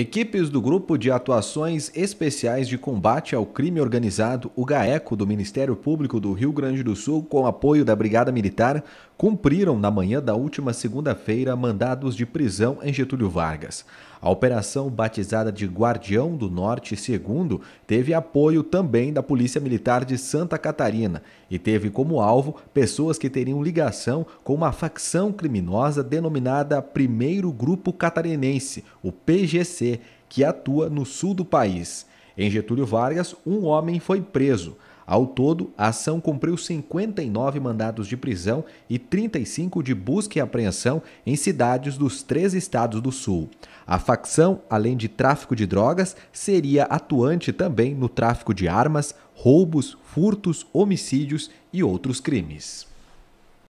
Equipes do Grupo de Atuações Especiais de Combate ao Crime Organizado, o GAECO, do Ministério Público do Rio Grande do Sul, com apoio da Brigada Militar, cumpriram na manhã da última segunda-feira mandados de prisão em Getúlio Vargas. A operação batizada de Guardião do Norte II teve apoio também da Polícia Militar de Santa Catarina e teve como alvo pessoas que teriam ligação com uma facção criminosa denominada Primeiro Grupo Catarinense, o PGC, que atua no sul do país. Em Getúlio Vargas, um homem foi preso. Ao todo, a ação cumpriu 59 mandados de prisão e 35 de busca e apreensão em cidades dos três estados do Sul. A facção, além de tráfico de drogas, seria atuante também no tráfico de armas, roubos, furtos, homicídios e outros crimes.